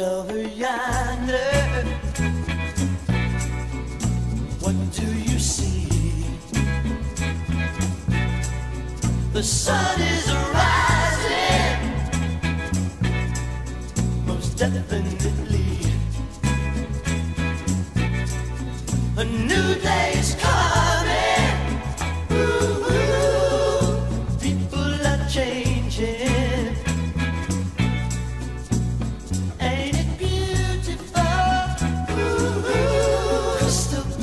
Over yonder? What do you see? The sun is rising, most definitely. A new day is coming.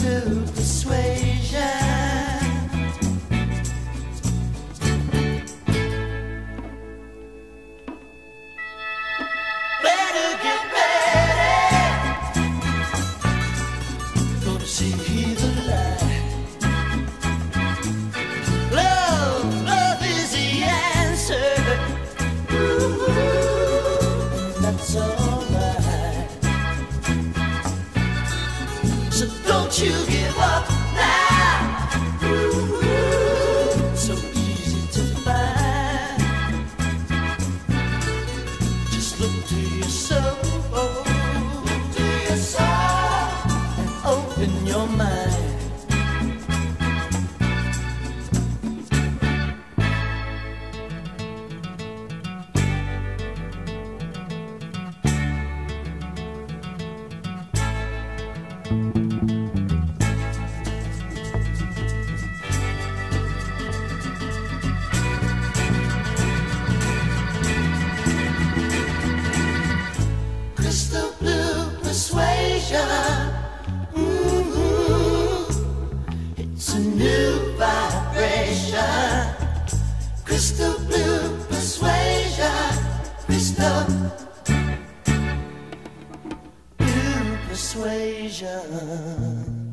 Blue persuasion. Better get ready. Gonna see the light. You give up now. So easy to find. Just look to your soul, to your soul, and open your mind. Crystal Crystal blue persuasion. Crystal blue persuasion.